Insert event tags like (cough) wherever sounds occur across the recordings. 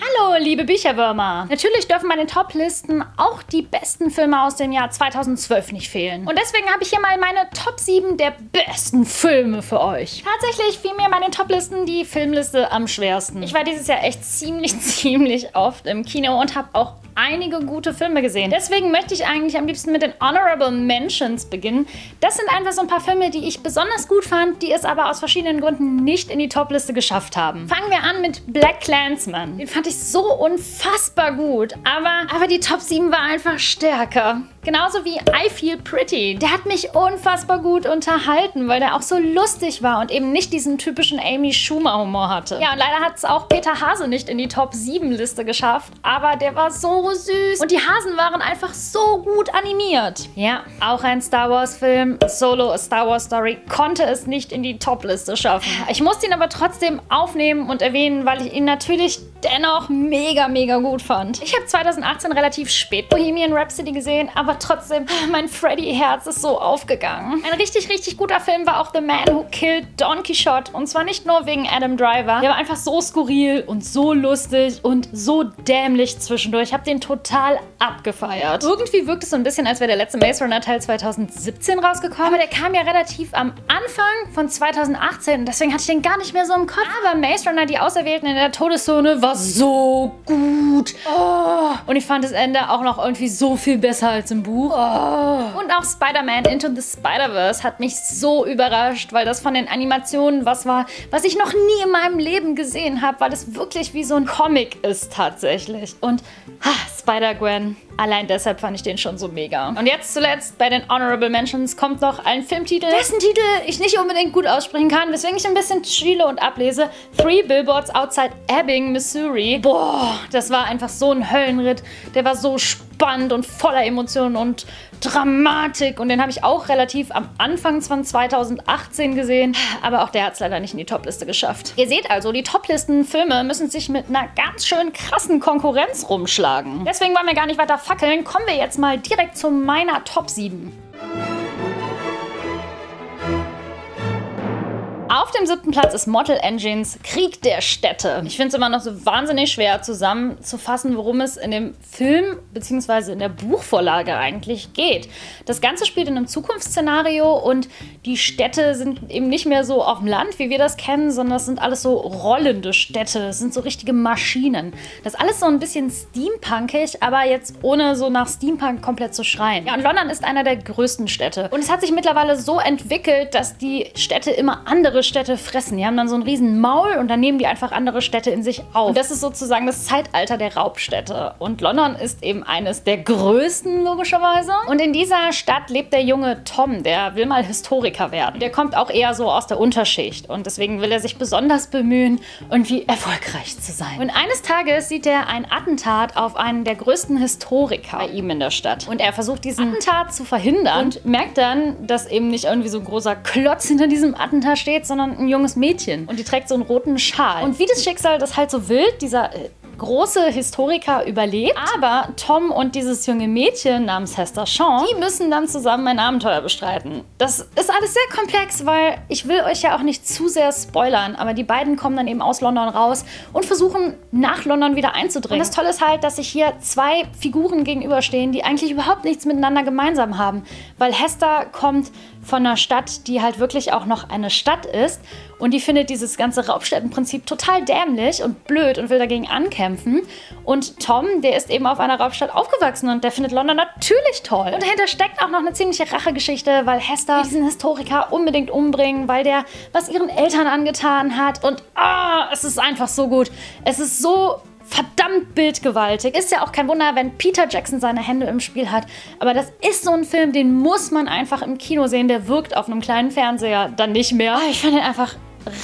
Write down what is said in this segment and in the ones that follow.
Hallo, liebe Bücherwürmer. Natürlich dürfen bei den Top-Listen auch die besten Filme aus dem Jahr 2012 nicht fehlen. Und deswegen habe ich hier mal meine Top 7 der besten Filme für euch. Tatsächlich fiel mir bei den Top-Listen die Filmliste am schwersten. Ich war dieses Jahr echt ziemlich, (laughs) ziemlich oft im Kino und habe auch einige gute Filme gesehen. Deswegen möchte ich eigentlich am liebsten mit den Honorable Mentions beginnen. Das sind einfach so ein paar Filme, die ich besonders gut fand, die es aber aus verschiedenen Gründen nicht in die Topliste geschafft haben. Fangen wir an mit Black Clansman. Den fand ich so unfassbar gut, aber, aber die Top 7 war einfach stärker. Genauso wie I Feel Pretty. Der hat mich unfassbar gut unterhalten, weil der auch so lustig war und eben nicht diesen typischen Amy Schumer Humor hatte. Ja, und leider hat es auch Peter Hase nicht in die Top 7 Liste geschafft, aber der war so süß und die Hasen waren einfach so gut animiert. Ja, auch ein Star Wars Film, Solo A Star Wars Story, konnte es nicht in die Top Liste schaffen. Ich musste ihn aber trotzdem aufnehmen und erwähnen, weil ich ihn natürlich dennoch mega, mega gut fand. Ich habe 2018 relativ spät Bohemian Rhapsody gesehen, aber trotzdem, mein Freddy-Herz ist so aufgegangen. Ein richtig, richtig guter Film war auch The Man Who Killed Don Quixote. Und zwar nicht nur wegen Adam Driver. Der war einfach so skurril und so lustig und so dämlich zwischendurch. Ich habe den total abgefeiert. Irgendwie wirkt es so ein bisschen, als wäre der letzte Maze Runner Teil 2017 rausgekommen. Aber der kam ja relativ am Anfang von 2018. Deswegen hatte ich den gar nicht mehr so im Kopf. Aber Maze Runner, die Auserwählten in der Todeszone, war so gut. Oh. Und ich fand das Ende auch noch irgendwie so viel besser als im Buch. Oh. Und auch Spider-Man Into the Spider-Verse hat mich so überrascht, weil das von den Animationen was war, was ich noch nie in meinem Leben gesehen habe, weil es wirklich wie so ein Comic ist tatsächlich. Und Spider-Gwen, allein deshalb fand ich den schon so mega. Und jetzt zuletzt bei den Honorable Mentions kommt noch ein Filmtitel, dessen Titel ich nicht unbedingt gut aussprechen kann, weswegen ich ein bisschen schiele und ablese. Three Billboards Outside Ebbing, Missouri. Boah, das war einfach so ein Höllenritt. Der war so spannend und voller Emotionen und Dramatik. Und den habe ich auch relativ am Anfang von 2018 gesehen. Aber auch der hat es leider nicht in die Topliste geschafft. Ihr seht also, die Toplisten-Filme müssen sich mit einer ganz schön krassen Konkurrenz rumschlagen. Deswegen wollen wir gar nicht weiter fackeln. Kommen wir jetzt mal direkt zu meiner Top 7. Auf dem siebten Platz ist Model Engines Krieg der Städte. Ich finde es immer noch so wahnsinnig schwer zusammenzufassen, worum es in dem Film bzw. in der Buchvorlage eigentlich geht. Das Ganze spielt in einem Zukunftsszenario und die Städte sind eben nicht mehr so auf dem Land, wie wir das kennen, sondern das sind alles so rollende Städte. Das sind so richtige Maschinen. Das ist alles so ein bisschen steampunkig, aber jetzt ohne so nach Steampunk komplett zu schreien. Ja, und London ist einer der größten Städte. Und es hat sich mittlerweile so entwickelt, dass die Städte immer andere Städte fressen. Die haben dann so einen riesen Maul und dann nehmen die einfach andere Städte in sich auf. Und das ist sozusagen das Zeitalter der Raubstädte. Und London ist eben eines der größten, logischerweise. Und in dieser Stadt lebt der junge Tom, der will mal Historiker werden. Der kommt auch eher so aus der Unterschicht und deswegen will er sich besonders bemühen, irgendwie erfolgreich zu sein. Und eines Tages sieht er ein Attentat auf einen der größten Historiker bei ihm in der Stadt. Und er versucht diesen Attentat zu verhindern und merkt dann, dass eben nicht irgendwie so ein großer Klotz hinter diesem Attentat steht, sondern ein junges Mädchen. Und die trägt so einen roten Schal. Und wie das Schicksal das halt so will, dieser äh, große Historiker überlebt, aber Tom und dieses junge Mädchen namens Hester Shaw, die müssen dann zusammen ein Abenteuer bestreiten. Das ist alles sehr komplex, weil ich will euch ja auch nicht zu sehr spoilern, aber die beiden kommen dann eben aus London raus und versuchen nach London wieder einzudringen. Und das Tolle ist halt, dass sich hier zwei Figuren gegenüberstehen, die eigentlich überhaupt nichts miteinander gemeinsam haben, weil Hester kommt von einer Stadt, die halt wirklich auch noch eine Stadt ist und die findet dieses ganze Raubstättenprinzip total dämlich und blöd und will dagegen ankämpfen. Und Tom, der ist eben auf einer Raubstadt aufgewachsen und der findet London natürlich toll. Und dahinter steckt auch noch eine ziemliche Rachegeschichte, weil Hester diesen Historiker unbedingt umbringen, weil der was ihren Eltern angetan hat. Und ah, es ist einfach so gut. Es ist so verdammt bildgewaltig. Ist ja auch kein Wunder, wenn Peter Jackson seine Hände im Spiel hat. Aber das ist so ein Film, den muss man einfach im Kino sehen. Der wirkt auf einem kleinen Fernseher dann nicht mehr. Ah, ich fand ihn einfach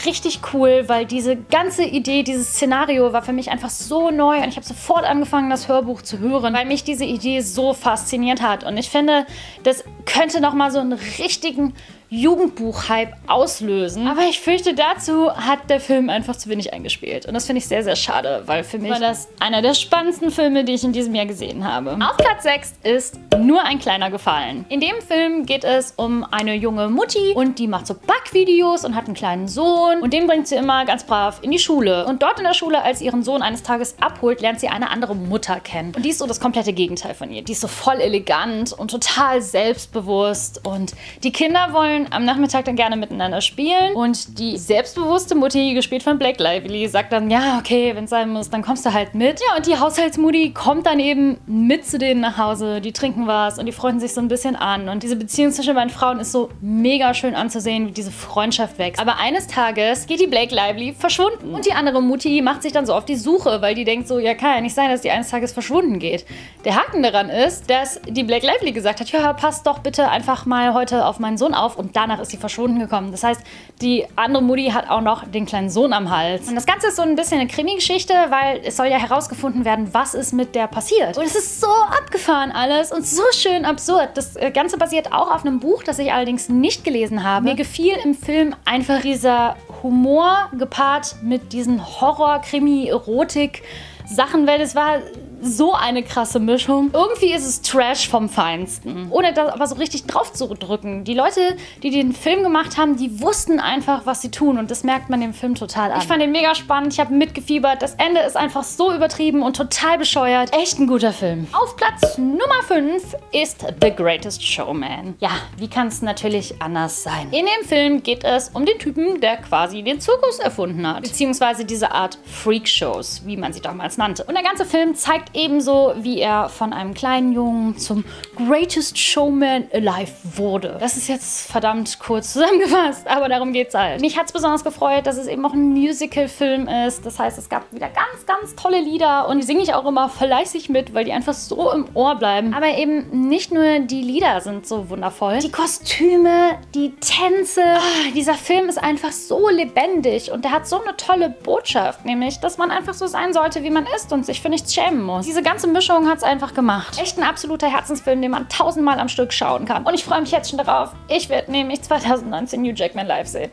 richtig cool, weil diese ganze Idee, dieses Szenario war für mich einfach so neu und ich habe sofort angefangen, das Hörbuch zu hören, weil mich diese Idee so fasziniert hat. Und ich finde, das könnte nochmal so einen richtigen Jugendbuch-Hype auslösen. Aber ich fürchte, dazu hat der Film einfach zu wenig eingespielt. Und das finde ich sehr, sehr schade, weil für mich war das einer der spannendsten Filme, die ich in diesem Jahr gesehen habe. Auf Platz 6 ist Nur ein kleiner Gefallen. In dem Film geht es um eine junge Mutti und die macht so Backvideos und hat einen kleinen Sohn und den bringt sie immer ganz brav in die Schule. Und dort in der Schule, als sie ihren Sohn eines Tages abholt, lernt sie eine andere Mutter kennen. Und die ist so das komplette Gegenteil von ihr. Die ist so voll elegant und total selbstbewusst und die Kinder wollen wollen am Nachmittag dann gerne miteinander spielen. Und die selbstbewusste Mutti, gespielt von Blake Lively, sagt dann, ja, okay, wenn es sein muss, dann kommst du halt mit. Ja, und die Haushaltsmutti kommt dann eben mit zu denen nach Hause. Die trinken was und die freuen sich so ein bisschen an. Und diese Beziehung zwischen beiden Frauen ist so mega schön anzusehen, wie diese Freundschaft wächst. Aber eines Tages geht die Blake Lively verschwunden. Und die andere Mutti macht sich dann so auf die Suche, weil die denkt so, ja, kann ja nicht sein, dass die eines Tages verschwunden geht. Der Haken daran ist, dass die Blake Lively gesagt hat, ja, passt doch bitte einfach mal heute auf meinen Sohn auf und danach ist sie verschwunden gekommen. Das heißt, die andere Mutti hat auch noch den kleinen Sohn am Hals. Und das Ganze ist so ein bisschen eine Krimi-Geschichte, weil es soll ja herausgefunden werden, was ist mit der passiert. Und es ist so abgefahren alles und so schön absurd. Das äh, Ganze basiert auch auf einem Buch, das ich allerdings nicht gelesen habe. Mir gefiel im Film einfach dieser Humor gepaart mit diesen Horror, Krimi, Erotik. Sachen, weil es war so eine krasse Mischung. Irgendwie ist es Trash vom Feinsten. Ohne das aber so richtig drauf zu drücken. Die Leute, die den Film gemacht haben, die wussten einfach, was sie tun. Und das merkt man dem Film total an. Ich fand den mega spannend. Ich habe mitgefiebert. Das Ende ist einfach so übertrieben und total bescheuert. Echt ein guter Film. Auf Platz Nummer 5 ist The Greatest Showman. Ja, wie kann es natürlich anders sein? In dem Film geht es um den Typen, der quasi den Zirkus erfunden hat. Beziehungsweise diese Art Freakshows, wie man sie damals nannte. Und der ganze Film zeigt ebenso, wie er von einem kleinen Jungen zum Greatest Showman Alive wurde. Das ist jetzt verdammt kurz zusammengefasst, (laughs) aber darum geht es halt. Mich hat es besonders gefreut, dass es eben auch ein Musical-Film ist. Das heißt, es gab wieder ganz, ganz tolle Lieder und die singe ich auch immer fleißig mit, weil die einfach so im Ohr bleiben. Aber eben nicht nur die Lieder sind so wundervoll. Die Kostüme, die Tänze. Oh, dieser Film ist einfach so lebendig und der hat so eine tolle Botschaft, nämlich, dass man einfach so sein sollte, wie man ist und sich für nichts schämen muss. Diese ganze Mischung hat es einfach gemacht. Echt ein absoluter Herzensfilm, den man tausendmal am Stück schauen kann. Und ich freue mich jetzt schon darauf. Ich werde nämlich 2019 New Jackman live sehen.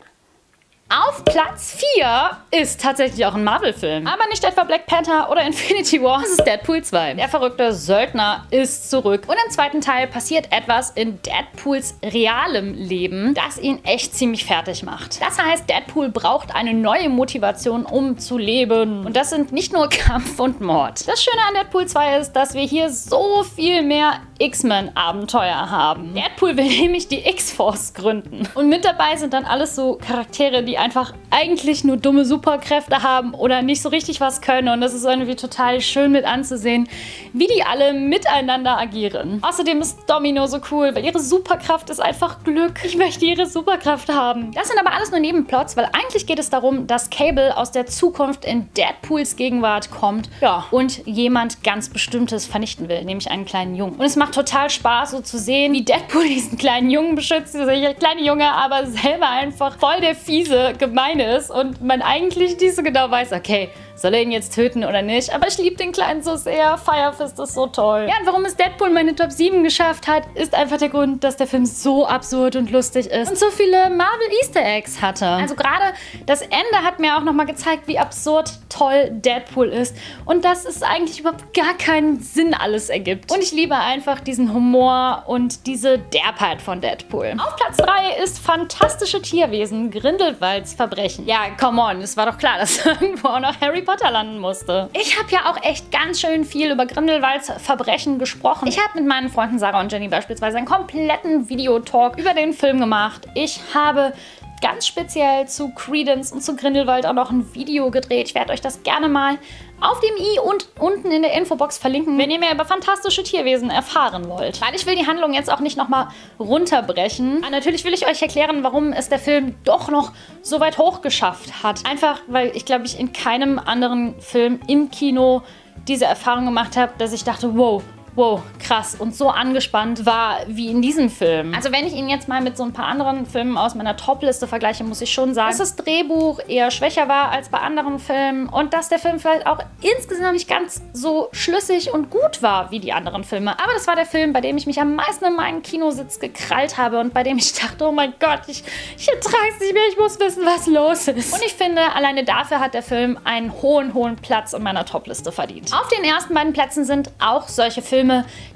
Auf Platz 4 ist tatsächlich auch ein Marvel-Film. Aber nicht etwa Black Panther oder (laughs) Infinity War, es ist Deadpool 2. Der verrückte Söldner ist zurück. Und im zweiten Teil passiert etwas in Deadpools realem Leben, das ihn echt ziemlich fertig macht. Das heißt, Deadpool braucht eine neue Motivation, um zu leben. Und das sind nicht nur (laughs) Kampf und Mord. Das Schöne an Deadpool 2 ist, dass wir hier so viel mehr X-Men-Abenteuer haben. Deadpool will nämlich die X-Force gründen. Und mit dabei sind dann alles so Charaktere, die einfach eigentlich nur dumme Superkräfte haben oder nicht so richtig was können. Und das ist irgendwie total schön mit anzusehen, wie die alle miteinander agieren. Außerdem ist Domino so cool, weil ihre Superkraft ist einfach Glück. Ich möchte ihre Superkraft haben. Das sind aber alles nur Nebenplots, weil eigentlich geht es darum, dass Cable aus der Zukunft in Deadpools Gegenwart kommt ja, und jemand ganz Bestimmtes vernichten will, nämlich einen kleinen Jungen. Und es macht total Spaß, so zu sehen, wie Deadpool diesen kleinen Jungen beschützt. Dieser kleine Junge aber selber einfach voll der fiese, gemeine ist und man eigentlich nicht so genau weiß, okay, soll er ihn jetzt töten oder nicht? Aber ich liebe den Kleinen so sehr. Firefist ist so toll. Ja, und warum es Deadpool meine Top 7 geschafft hat, ist einfach der Grund, dass der Film so absurd und lustig ist und so viele Marvel Easter Eggs hatte. Also gerade das Ende hat mir auch nochmal gezeigt, wie absurd toll Deadpool ist und dass es eigentlich überhaupt gar keinen Sinn alles ergibt. Und ich liebe einfach diesen Humor und diese Derbheit von Deadpool. Auf Platz 3 ist Fantastische Tierwesen, Grindelwalds Verbrechen. Ja, come on, es war doch klar, dass (laughs) irgendwo auch noch Harry Potter landen musste. Ich habe ja auch echt ganz schön viel über Grindelwalds Verbrechen gesprochen. Ich habe mit meinen Freunden Sarah und Jenny beispielsweise einen kompletten Videotalk über den Film gemacht. Ich habe ganz speziell zu Credence und zu Grindelwald auch noch ein Video gedreht. Ich werde euch das gerne mal auf dem i und unten in der Infobox verlinken, wenn ihr mehr über fantastische Tierwesen erfahren wollt. Weil ich will die Handlung jetzt auch nicht nochmal runterbrechen. Aber natürlich will ich euch erklären, warum es der Film doch noch so weit hoch geschafft hat. Einfach, weil ich glaube, ich in keinem anderen Film im Kino diese Erfahrung gemacht habe, dass ich dachte, wow, wow, krass und so angespannt war wie in diesem Film. Also wenn ich ihn jetzt mal mit so ein paar anderen Filmen aus meiner Top-Liste vergleiche, muss ich schon sagen, dass das Drehbuch eher schwächer war als bei anderen Filmen und dass der Film vielleicht auch insgesamt nicht ganz so schlüssig und gut war wie die anderen Filme. Aber das war der Film, bei dem ich mich am meisten in meinen Kinositz gekrallt habe und bei dem ich dachte, oh mein Gott, ich, ich ertrage es nicht mehr, ich muss wissen, was los ist. Und ich finde, alleine dafür hat der Film einen hohen, hohen Platz in meiner Top-Liste verdient. Auf den ersten beiden Plätzen sind auch solche Filme,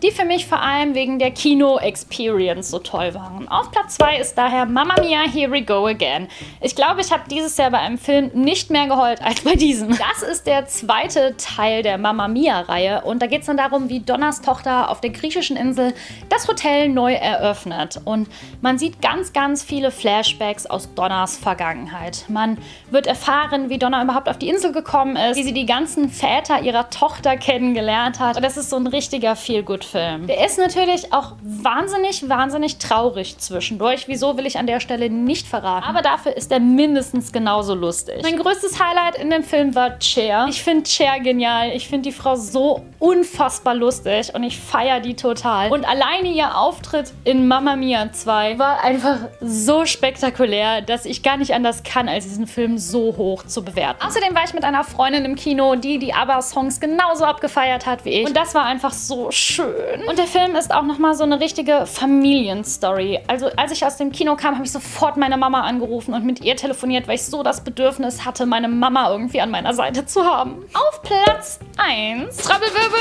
die für mich vor allem wegen der Kino-Experience so toll waren. Auf Platz 2 ist daher Mamma Mia, Here We Go Again. Ich glaube, ich habe dieses Jahr bei einem Film nicht mehr geheult als bei diesem. Das ist der zweite Teil der Mamma Mia-Reihe und da geht es dann darum, wie Donners Tochter auf der griechischen Insel das Hotel neu eröffnet. Und man sieht ganz, ganz viele Flashbacks aus Donners Vergangenheit. Man wird erfahren, wie Donna überhaupt auf die Insel gekommen ist, wie sie die ganzen Väter ihrer Tochter kennengelernt hat. Und das ist so ein richtiger Feel-Good-Film. Der ist natürlich auch wahnsinnig, wahnsinnig traurig zwischendurch. Wieso will ich an der Stelle nicht verraten. Aber dafür ist er mindestens genauso lustig. Mein größtes Highlight in dem Film war Cher. Ich finde Cher genial. Ich finde die Frau so unfassbar lustig und ich feiere die total. Und alleine ihr Auftritt in Mamma Mia 2 war einfach so spektakulär, dass ich gar nicht anders kann, als diesen Film so hoch zu bewerten. Außerdem war ich mit einer Freundin im Kino, die die ABBA-Songs genauso abgefeiert hat wie ich. Und das war einfach so schön. Und der Film ist auch nochmal so eine richtige Familienstory. Also als ich aus dem Kino kam, habe ich sofort meine Mama angerufen und mit ihr telefoniert, weil ich so das Bedürfnis hatte, meine Mama irgendwie an meiner Seite zu haben. Auf Platz 1, Trabbelwirbel,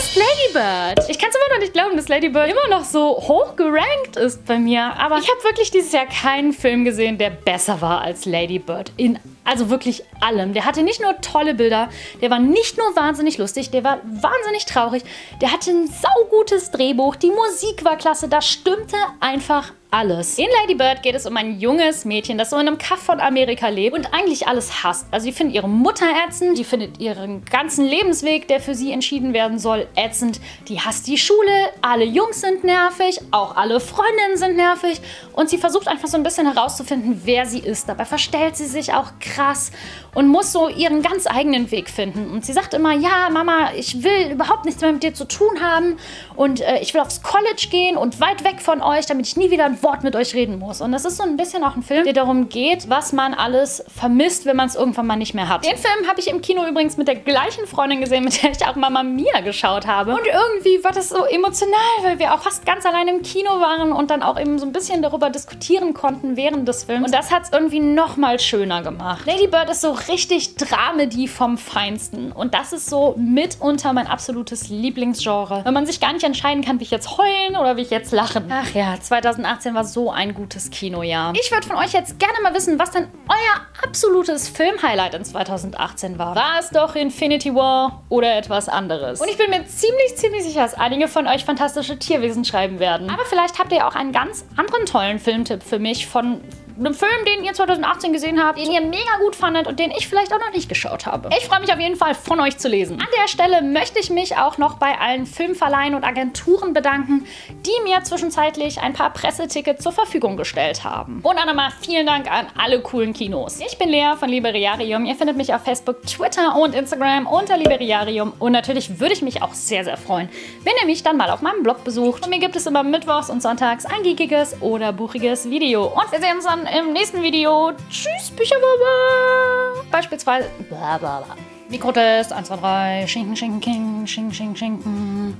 ist Ladybird. Ich kann es immer noch nicht glauben, dass Ladybird immer noch so hoch gerankt ist bei mir. Aber ich habe wirklich dieses Jahr keinen Film gesehen, der besser war als Ladybird. In also wirklich allem. Der hatte nicht nur tolle Bilder, der war nicht nur wahnsinnig lustig, der war wahnsinnig traurig, der hatte ein saugutes Drehbuch, die Musik war klasse, da stimmte einfach alles. In Lady Bird geht es um ein junges Mädchen, das so in einem Kaff von Amerika lebt und eigentlich alles hasst. Also sie findet ihre Mutter ätzend, die findet ihren ganzen Lebensweg, der für sie entschieden werden soll, ätzend. Die hasst die Schule, alle Jungs sind nervig, auch alle Freundinnen sind nervig und sie versucht einfach so ein bisschen herauszufinden, wer sie ist. Dabei verstellt sie sich auch krass und muss so ihren ganz eigenen Weg finden. Und sie sagt immer, ja, Mama, ich will überhaupt nichts mehr mit dir zu tun haben und äh, ich will aufs College gehen und weit weg von euch, damit ich nie wieder ein Wort mit euch reden muss. Und das ist so ein bisschen auch ein Film, der darum geht, was man alles vermisst, wenn man es irgendwann mal nicht mehr hat. Den Film habe ich im Kino übrigens mit der gleichen Freundin gesehen, mit der ich auch Mama Mia geschaut habe. Und irgendwie war das so emotional, weil wir auch fast ganz allein im Kino waren und dann auch eben so ein bisschen darüber diskutieren konnten während des Films. Und das hat es irgendwie noch mal schöner gemacht. Lady Bird ist so richtig Dramedy vom Feinsten. Und das ist so mitunter mein absolutes Lieblingsgenre. Wenn man sich gar nicht entscheiden kann, wie ich jetzt heulen oder wie ich jetzt lachen. Ach ja, 2018 war so ein gutes Kinojahr. Ich würde von euch jetzt gerne mal wissen, was denn euer absolutes Filmhighlight in 2018 war. War es doch Infinity War oder etwas anderes? Und ich bin mir ziemlich, ziemlich sicher, dass einige von euch fantastische Tierwesen schreiben werden. Aber vielleicht habt ihr auch einen ganz anderen tollen Filmtipp für mich von einem Film, den ihr 2018 gesehen habt, den ihr mega gut fandet und den ich vielleicht auch noch nicht geschaut habe. Ich freue mich auf jeden Fall, von euch zu lesen. An der Stelle möchte ich mich auch noch bei allen Filmverleihen und Agenturen bedanken, die mir zwischenzeitlich ein paar Pressetickets zur Verfügung gestellt haben. Und auch nochmal vielen Dank an alle coolen Kinos. Ich bin Lea von Liberiarium. Ihr findet mich auf Facebook, Twitter und Instagram unter Liberiarium. Und natürlich würde ich mich auch sehr, sehr freuen, wenn ihr mich dann mal auf meinem Blog besucht. Und mir gibt es immer mittwochs und sonntags ein geekiges oder buchiges Video. Und wir sehen uns dann im nächsten Video. Tschüss, Bücherbaba. Beispielsweise. Blablabla. Mikrotest 1, 2, 3. Schinken, Schinken, King. Schinken, Schinken, Schinken.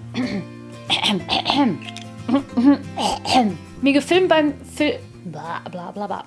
(clears throat) Mir gefilmt beim Film. Bla bla bla bla.